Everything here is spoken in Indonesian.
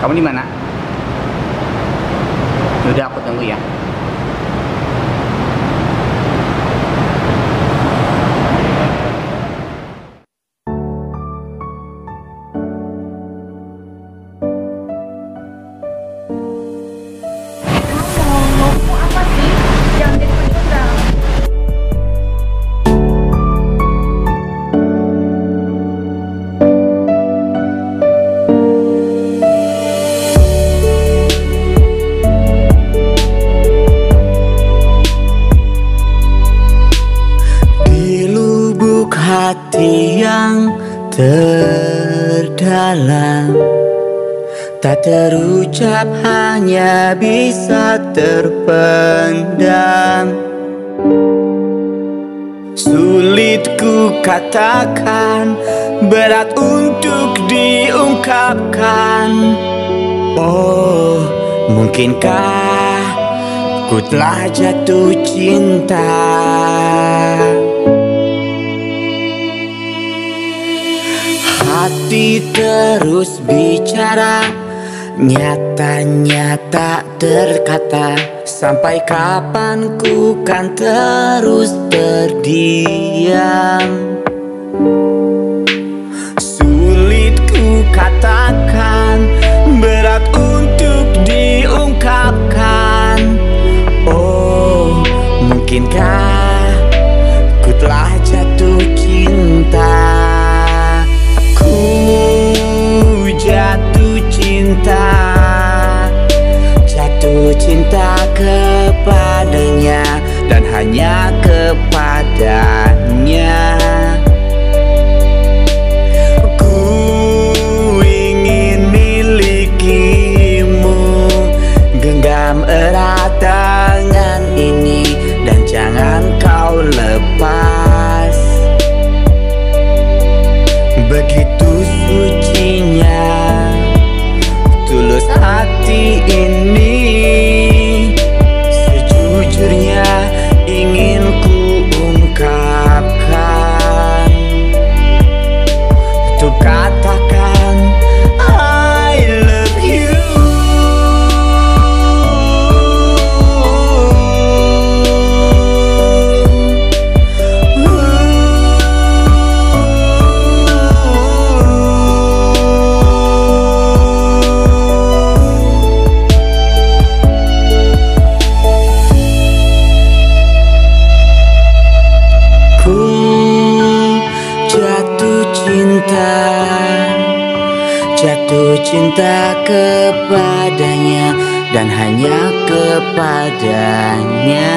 Kamu di mana? Udah aku tunggu ya. Terdalam. Tak terucap hanya bisa terpendam. Sulit ku katakan Berat untuk diungkapkan. Oh, mungkinkah ku telah jatuh cinta terus bicara. Nyatanya tak terkata. Sampai kapan ku kan terus terdiam Sulit ku katakan. Berat untuk diungkapkan. Oh, mungkinkah hanya kepadanya. Ku ingin milikimu. Genggam erat tangan ini Dan jangan kau lepas. Begitu sucinya Tulus hati ini Jatuh cinta kepadanya Dan hanya kepadanya